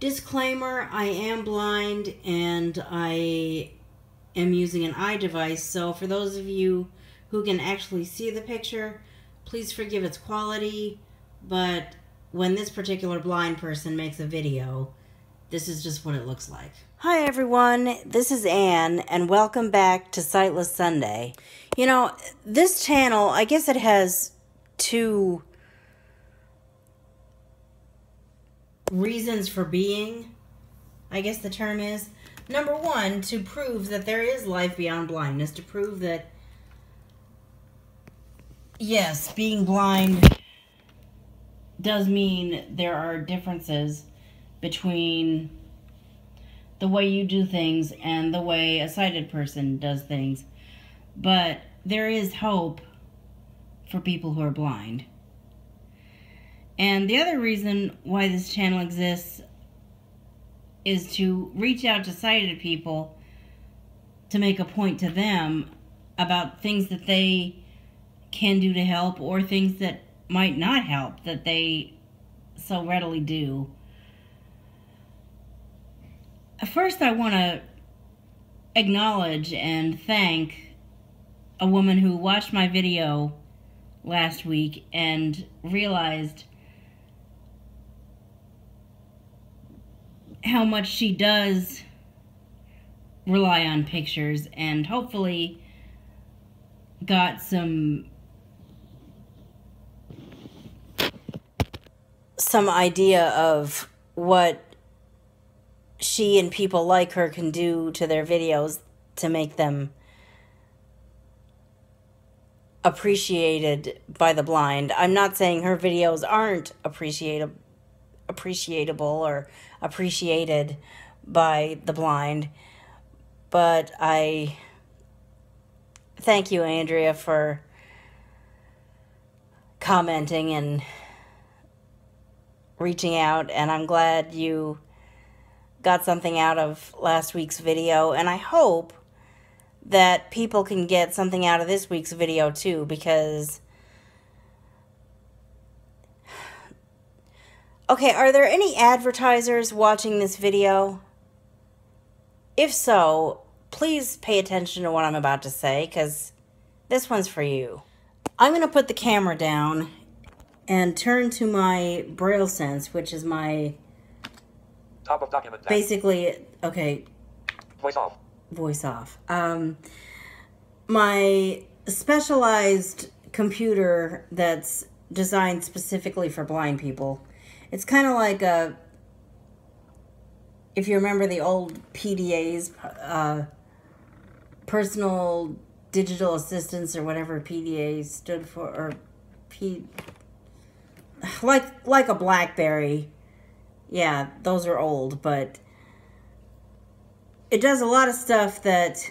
Disclaimer I am blind and I am using an eye device, so for those of you who can actually see the picture, please forgive its quality, but when this particular blind person makes a video, this is just what it looks like. Hi everyone, this is Anne, and welcome back to Sightless Sunday. You know, this channel, I guess it has two reasons for being, I guess the term is. Number one, to prove that there is life beyond blindness, to prove that, yes, being blind does mean there are differences between the way you do things and the way a sighted person does things. But there is hope for people who are blind. And the other reason why this channel exists is to reach out to sighted people to make a point to them about things that they can do to help or things that might not help that they so readily do. First, I want to acknowledge and thank a woman who watched my video last week and realized how much she does rely on pictures and hopefully got some some idea of what she and people like her can do to their videos to make them appreciated by the blind. I'm not saying her videos aren't appreciated appreciable or appreciated by the blind. But I thank you, Andrea, for commenting and reaching out. And I'm glad you got something out of last week's video. And I hope that people can get something out of this week's video too, because Okay, are there any advertisers watching this video? If so, please pay attention to what I'm about to say because this one's for you. I'm going to put the camera down and turn to my Braille Sense, which is my... Top of document. Tab. Basically, okay. Voice off. Voice off. Um, my specialized computer that's designed specifically for blind people it's kind of like a, if you remember the old PDAs, uh, personal digital assistants or whatever PDA stood for, or P, like like a BlackBerry. Yeah, those are old, but it does a lot of stuff that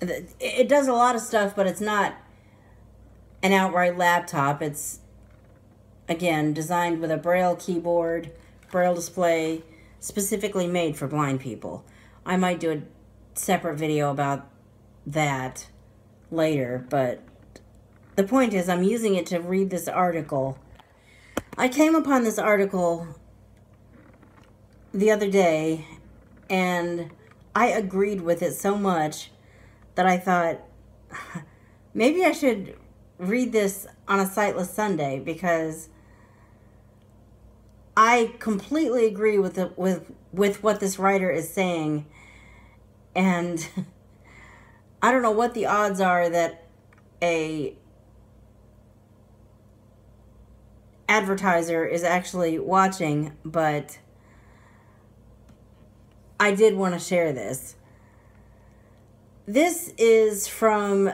it does a lot of stuff, but it's not an outright laptop. It's Again, designed with a Braille keyboard, Braille display, specifically made for blind people. I might do a separate video about that later, but the point is I'm using it to read this article. I came upon this article the other day and I agreed with it so much that I thought maybe I should read this on a sightless Sunday because I completely agree with the, with with what this writer is saying, and I don't know what the odds are that a advertiser is actually watching, but I did want to share this. This is from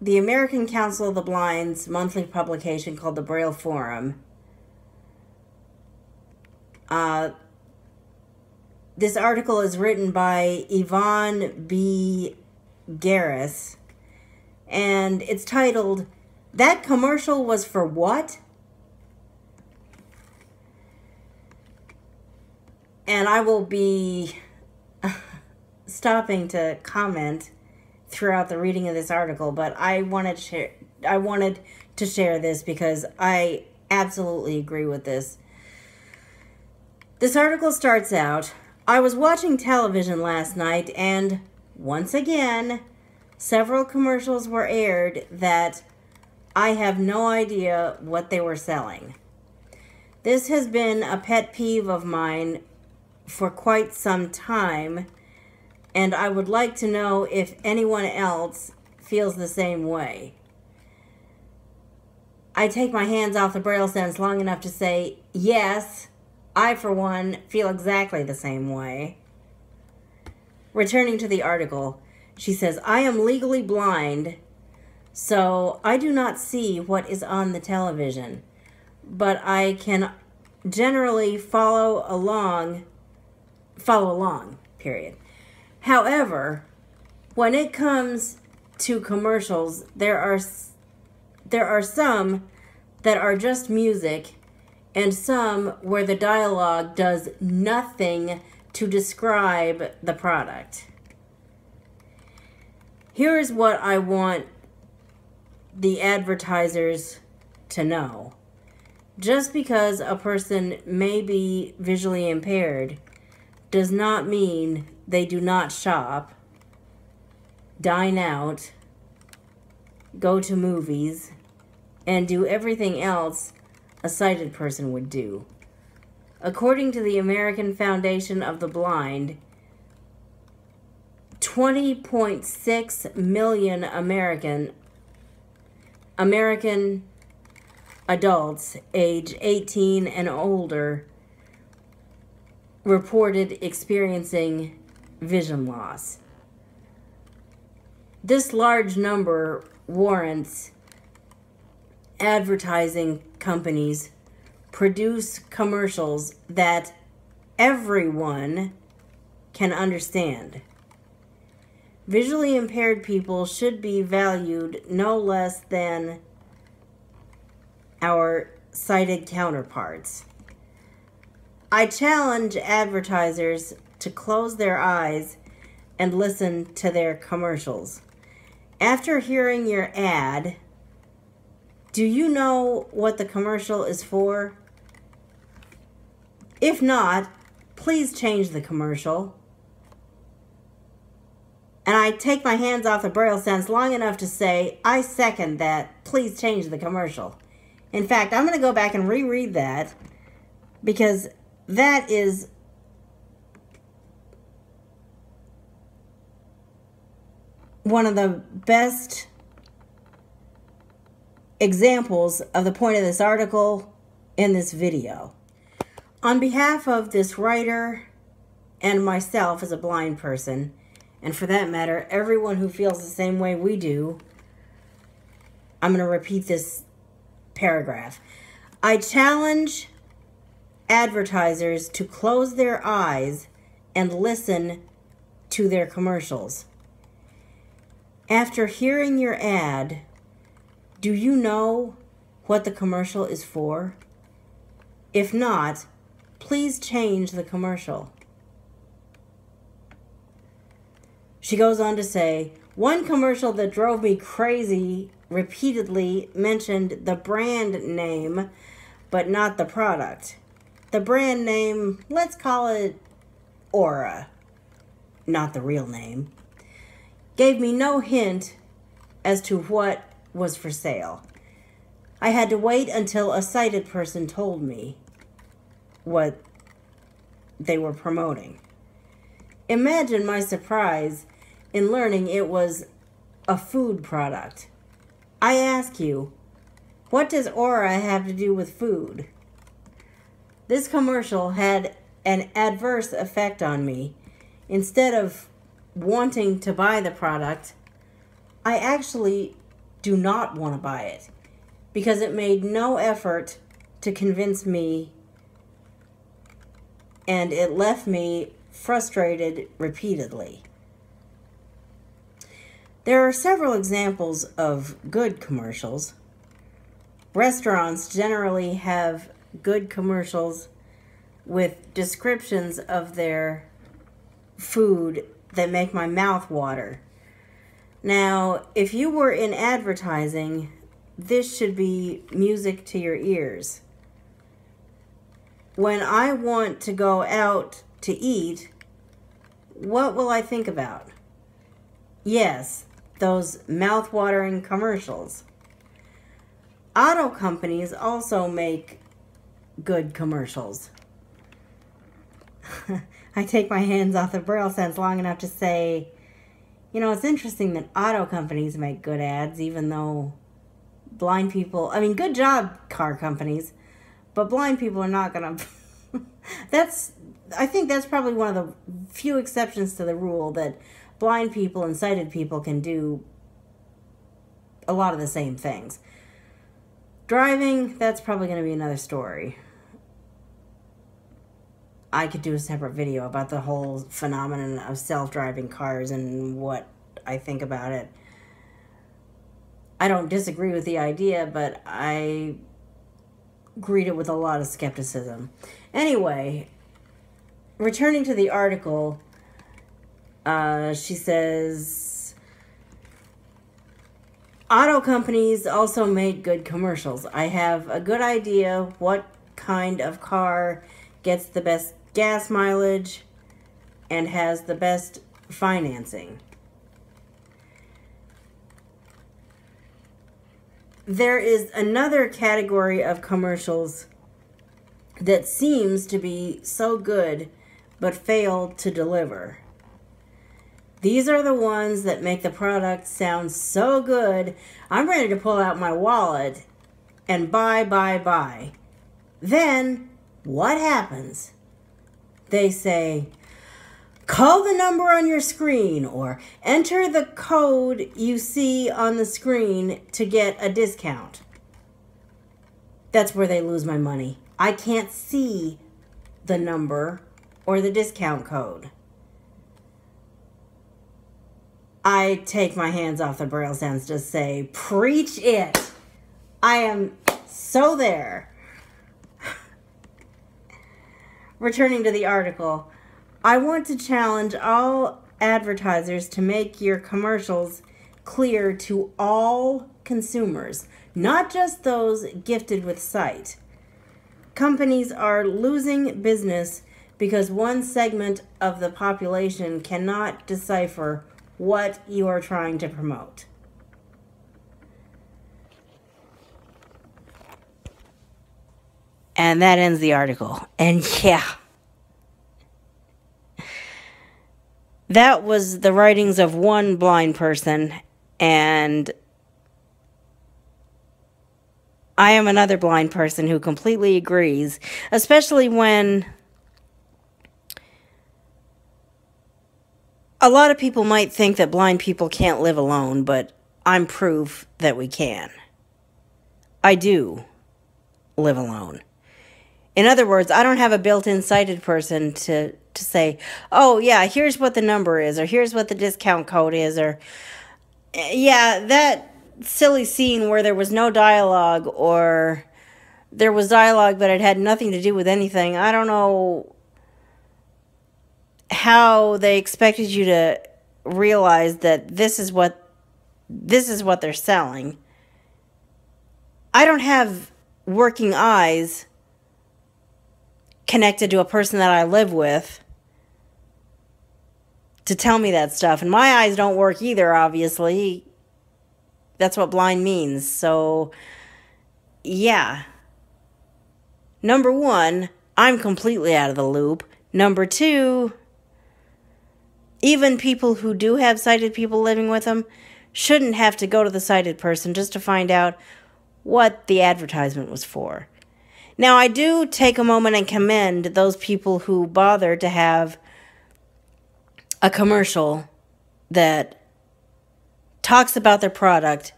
the American Council of the Blind's monthly publication called the Braille Forum. Uh, this article is written by Yvonne B. Garris, and it's titled, That Commercial Was for What? And I will be stopping to comment throughout the reading of this article, but I wanted to share, I wanted to share this because I absolutely agree with this. This article starts out I was watching television last night, and once again, several commercials were aired that I have no idea what they were selling. This has been a pet peeve of mine for quite some time, and I would like to know if anyone else feels the same way. I take my hands off the braille sense long enough to say, yes, I, for one, feel exactly the same way. Returning to the article, she says, I am legally blind, so I do not see what is on the television, but I can generally follow along, follow along, period. However, when it comes to commercials, there are there are some that are just music and some where the dialogue does nothing to describe the product. Here is what I want the advertisers to know. Just because a person may be visually impaired does not mean they do not shop, dine out, go to movies, and do everything else a sighted person would do. According to the American Foundation of the Blind, 20.6 million American American adults age 18 and older reported experiencing vision loss. This large number warrants advertising companies produce commercials that everyone can understand. Visually impaired people should be valued no less than our sighted counterparts. I challenge advertisers to close their eyes and listen to their commercials. After hearing your ad, do you know what the commercial is for? If not, please change the commercial. And I take my hands off the Braille sense long enough to say, I second that. Please change the commercial. In fact, I'm going to go back and reread that because that is one of the best examples of the point of this article in this video. On behalf of this writer and myself as a blind person, and for that matter, everyone who feels the same way we do, I'm going to repeat this paragraph. I challenge advertisers to close their eyes and listen to their commercials. After hearing your ad, do you know what the commercial is for? If not, please change the commercial. She goes on to say, one commercial that drove me crazy repeatedly mentioned the brand name, but not the product. The brand name, let's call it Aura, not the real name, gave me no hint as to what was for sale. I had to wait until a sighted person told me what they were promoting. Imagine my surprise in learning it was a food product. I ask you, what does aura have to do with food? This commercial had an adverse effect on me. Instead of wanting to buy the product, I actually do not want to buy it because it made no effort to convince me and it left me frustrated repeatedly. There are several examples of good commercials. Restaurants generally have good commercials with descriptions of their food that make my mouth water. Now, if you were in advertising, this should be music to your ears. when I want to go out to eat, what will I think about? Yes, those mouth-watering commercials. Auto companies also make good commercials. I take my hands off the braille sense long enough to say, you know, it's interesting that auto companies make good ads, even though blind people, I mean, good job, car companies, but blind people are not going to. That's, I think that's probably one of the few exceptions to the rule that blind people and sighted people can do a lot of the same things. Driving, that's probably going to be another story. I could do a separate video about the whole phenomenon of self driving cars and what I think about it. I don't disagree with the idea, but I greet it with a lot of skepticism. Anyway, returning to the article, uh, she says auto companies also make good commercials. I have a good idea what kind of car gets the best gas mileage and has the best financing. There is another category of commercials that seems to be so good but fail to deliver. These are the ones that make the product sound so good, I'm ready to pull out my wallet and buy, buy, buy. Then, what happens? They say, call the number on your screen or enter the code you see on the screen to get a discount. That's where they lose my money. I can't see the number or the discount code. I take my hands off the braille sense to say, preach it. I am so there. Returning to the article, I want to challenge all advertisers to make your commercials clear to all consumers, not just those gifted with sight companies are losing business because one segment of the population cannot decipher what you are trying to promote. And that ends the article. And yeah. That was the writings of one blind person and I am another blind person who completely agrees, especially when a lot of people might think that blind people can't live alone, but I'm proof that we can. I do live alone. In other words, I don't have a built in sighted person to, to say, oh, yeah, here's what the number is, or here's what the discount code is, or eh, yeah, that silly scene where there was no dialogue or there was dialogue but it had nothing to do with anything. I don't know how they expected you to realize that this is what this is what they're selling. I don't have working eyes connected to a person that I live with to tell me that stuff. And my eyes don't work either, obviously that's what blind means. So, yeah. Number one, I'm completely out of the loop. Number two, even people who do have sighted people living with them shouldn't have to go to the sighted person just to find out what the advertisement was for. Now, I do take a moment and commend those people who bother to have a commercial that talks about their product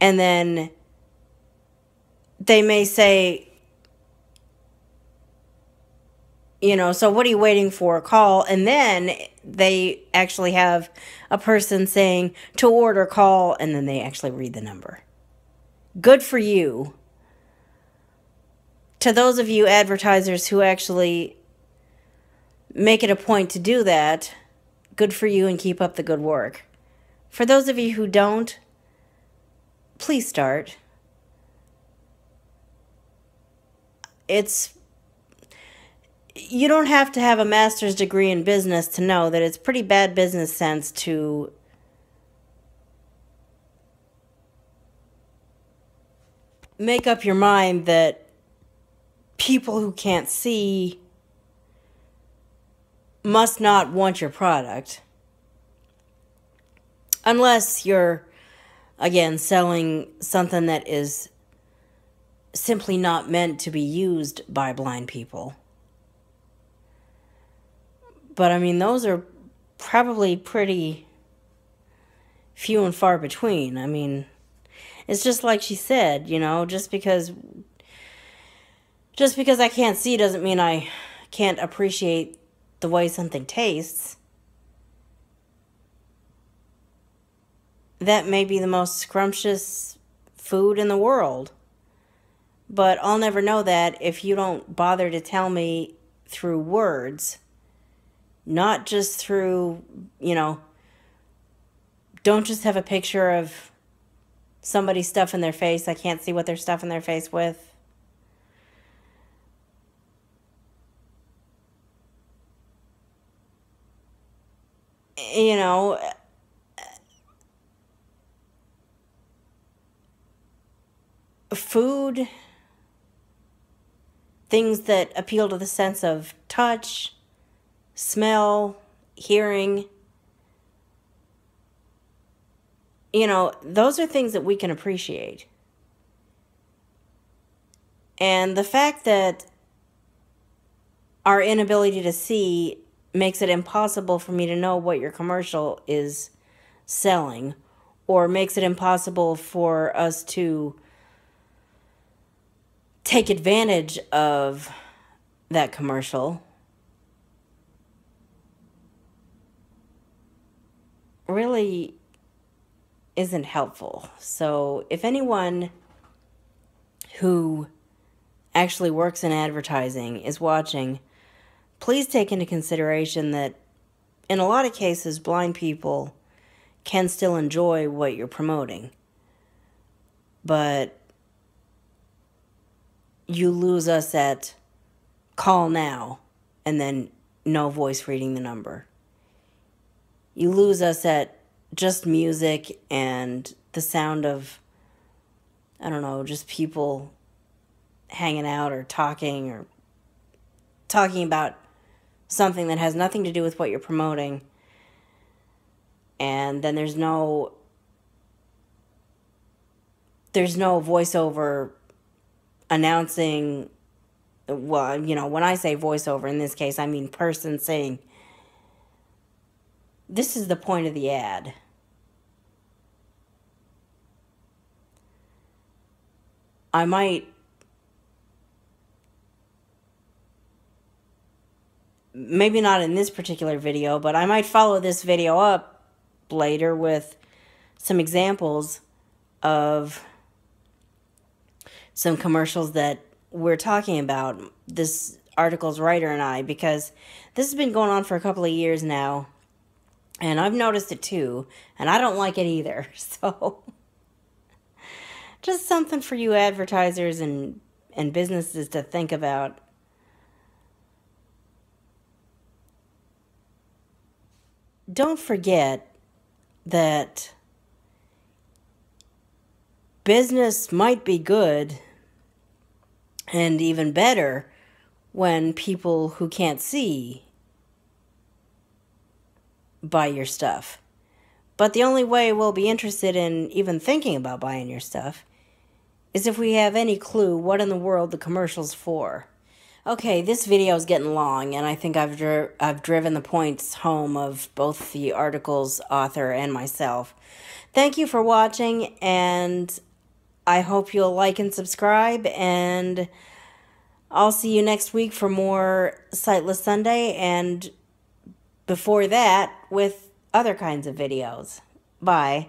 and then they may say you know so what are you waiting for? Call? And then they actually have a person saying to order call and then they actually read the number. Good for you to those of you advertisers who actually make it a point to do that good for you and keep up the good work for those of you who don't, please start. It's you don't have to have a master's degree in business to know that it's pretty bad business sense to make up your mind that people who can't see must not want your product. Unless you're again selling something that is simply not meant to be used by blind people. But i mean those are probably pretty few and far between. I mean it's just like she said you know just because just because i can't see doesn't mean i can't appreciate the way something tastes that may be the most scrumptious food in the world. But I'll never know that if you don't bother to tell me through words, not just through, you know, don't just have a picture of somebody stuffing their face. I can't see what they're stuffing their face with. You know, food, things that appeal to the sense of touch, smell, hearing. You know, those are things that we can appreciate. And the fact that our inability to see makes it impossible for me to know what your commercial is selling or makes it impossible for us to take advantage of that commercial really isn't helpful. So, if anyone who actually works in advertising is watching, please take into consideration that in a lot of cases, blind people can still enjoy what you're promoting. But you lose us at call now and then no voice reading the number. You lose us at just music and the sound of, I don't know, just people hanging out or talking or talking about something that has nothing to do with what you're promoting. And then there's no there's no voiceover announcing well, you know, when I say voiceover in this case, I mean person saying, This is the point of the ad. I might maybe not in this particular video, but I might follow this video up later with some examples of some commercials that we're talking about, this article's writer and I, because this has been going on for a couple of years now, and I've noticed it too, and I don't like it either. So, just something for you advertisers and, and businesses to think about. Don't forget that business might be good and even better when people who can't see buy your stuff. But the only way we'll be interested in even thinking about buying your stuff is if we have any clue what in the world the commercial's for. Okay, this video is getting long, and I think I've dri I've driven the points home of both the article's author and myself. Thank you for watching, and I hope you'll like and subscribe, and I'll see you next week for more Sightless Sunday, and before that, with other kinds of videos. Bye.